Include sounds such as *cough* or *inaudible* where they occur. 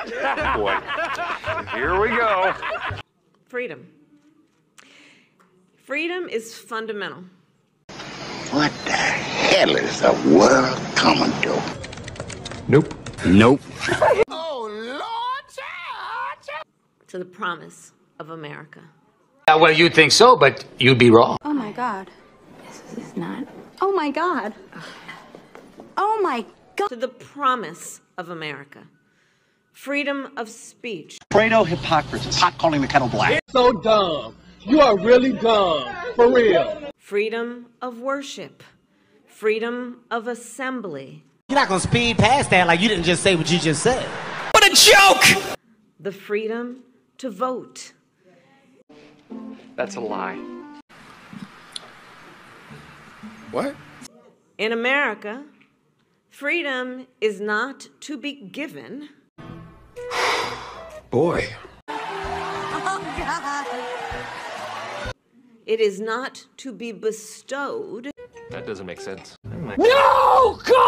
*laughs* Boy, here we go. Freedom. Freedom is fundamental. What the hell is the world coming to? Nope. Nope. *laughs* Oh, Lord! George. To the promise of America. Uh, well, you'd think so, but you'd be wrong. Oh my god. This is not. Oh my god. Oh my god. To the promise of America. Freedom of speech. Fredo hypocrisy. Pot calling the kettle black. so dumb. You are really dumb. For real. Freedom of worship. Freedom of assembly. You're not gonna speed past that like you didn't just say what you just said. What a joke! The freedom to vote. That's a lie. What? In America, freedom is not to be given, Boy. it is not to be bestowed, That doesn't make sense. No, God!